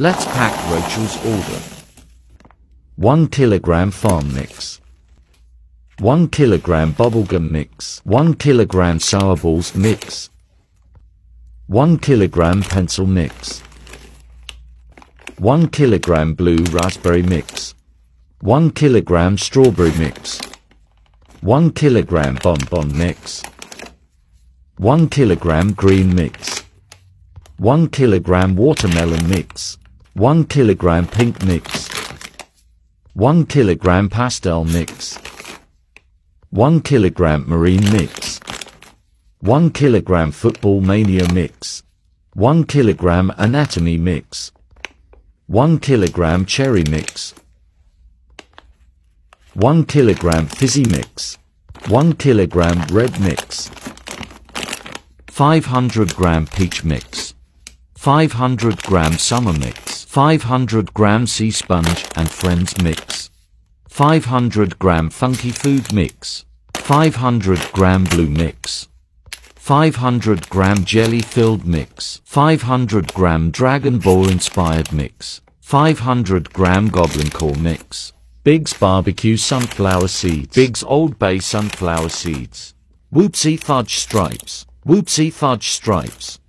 Let's pack Rachel's order. 1 kilogram farm mix. 1 kilogram bubblegum mix. 1 kilogram sour balls mix. 1 kilogram pencil mix. 1 kilogram blue raspberry mix. 1 kilogram strawberry mix. 1 kilogram bonbon mix. 1 kilogram green mix. 1 kilogram watermelon mix. 1 kilogram pink mix. 1 kilogram pastel mix. 1 kilogram marine mix. 1 kilogram football mania mix. 1 kilogram anatomy mix. 1 kilogram cherry mix. 1 kilogram fizzy mix. 1 kilogram red mix. 500 gram peach mix. 500 gram summer mix. 500 gram sea sponge and friends mix. 500 gram funky food mix. 500 gram blue mix. 500 gram jelly filled mix. 500 gram Dragon Ball inspired mix. 500 gram Goblin Core mix. Big's barbecue sunflower seeds. Big's Old Bay sunflower seeds. Whoopsie fudge stripes. Whoopsie fudge stripes.